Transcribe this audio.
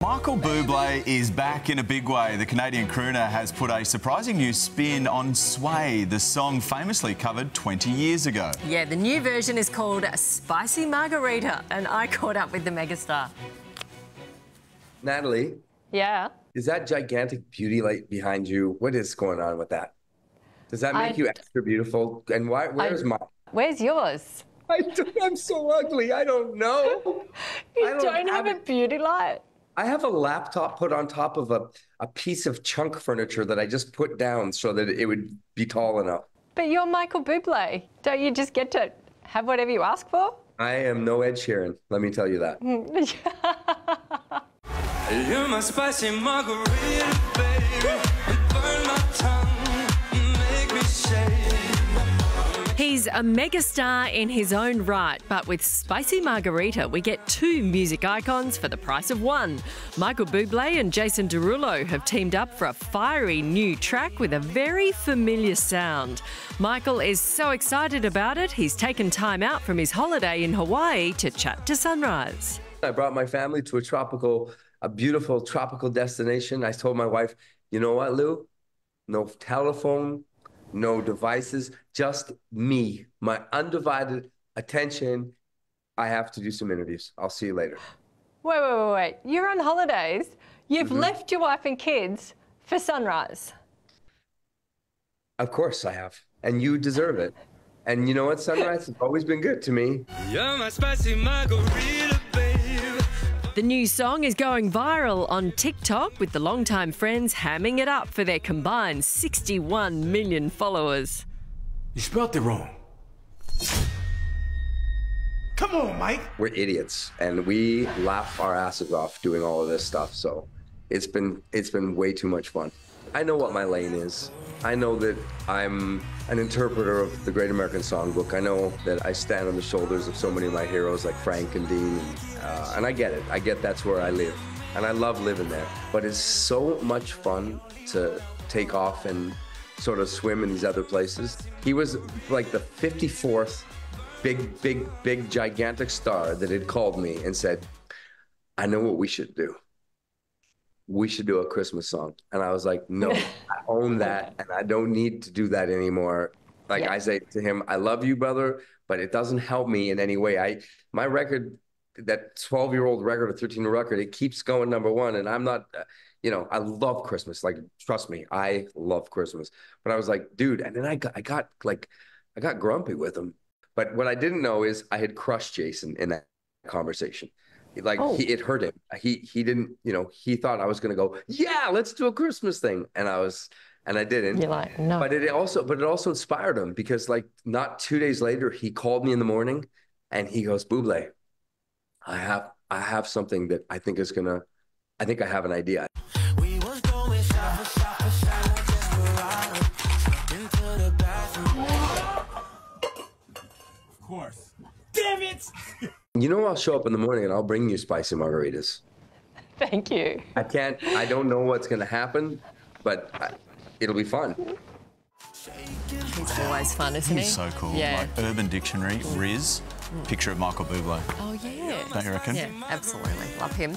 Michael Bublé is back in a big way. The Canadian crooner has put a surprising new spin on Sway, the song famously covered 20 years ago. Yeah, the new version is called Spicy Margarita, and I caught up with the megastar. Natalie, Yeah. is that gigantic beauty light behind you? What is going on with that? Does that make I- you extra beautiful? And why? Where's my? Where's yours? I don't, I'm so ugly. I don't know. You I don't, don't have, have a beauty light. I have a laptop put on top of a, a piece of chunk furniture that I just put down so that it would be tall enough. But you're Michael Bublé. Don't you just get to have whatever you ask for? I am no Ed Sheeran. Let me tell you that. You're my spicy margarita, baby. A megastar in his own right, but with Spicy Margarita, we get two music icons for the price of one. Michael Bublé and Jason Derulo have teamed up for a fiery new track with a very familiar sound. Michael is so excited about it, he's taken time out from his holiday in Hawaii to chat to Sunrise. I brought my family to a tropical, a beautiful tropical destination. I told my wife, you know what, Lou? No telephone, no devices, just me, my undivided attention. I have to do some interviews. I'll see you later. Wait, wait, wait, wait. You're on holidays. You've Mm-hmm. left your wife and kids for Sunrise. Of course I have. And you deserve it. And you know what, Sunrise has always been good to me. You're my spicy margarita, baby. The new song is going viral on TikTok with the longtime friends hamming it up for their combined 61 million followers. You spelled it wrong. Come on, Mike. We're idiots and we laugh our asses off doing all of this stuff. So it's been it's been way too much fun. I know what my lane is. I know that I'm an interpreter of the Great American Songbook. I know that I stand on the shoulders of so many of my heroes like Frank and Dean, and, uh, and I get it. I get that's where I live, and I love living there. But it's so much fun to take off and sort of swim in these other places. He was like the 54th big, big, big, gigantic star that had called me and said, I know what we should do. We should do a Christmas song. And I was like, no, I own that and I don't need to do that anymore. Like Yeah. I say to him, I love you, brother, but it doesn't help me in any way. I my record, that 12 year old record or 13 year record, it keeps going number one. And I'm not, uh, you know, I love Christmas. Like, trust me, I love Christmas. But I was like, dude, and then I got, I got like, I got grumpy with him. But what I didn't know is I had crushed Jason in that conversation. Like Oh. he, it hurt him. He he didn't, you know, he thought I was gonna go, yeah, let's do a Christmas thing, and I was, and I didn't. You're like, no. But it also, but it also inspired him because like not two days later, he called me in the morning, and he goes, Buble, I have I have something that I think is gonna, I think I have an idea. We was going shot for shot for shot like Desperado. Into the bathroom. Of course. Damn it! You know, I'll show up in the morning and I'll bring you spicy margaritas. Thank you. I can't, I don't know what's gonna happen, but I, it'll be fun. He's always fun, isn't he? He's so cool. Yeah. Like Urban Dictionary, Rizz, picture of Michael Bublé. Oh, yeah. Don't you reckon? Yeah, absolutely. Love him.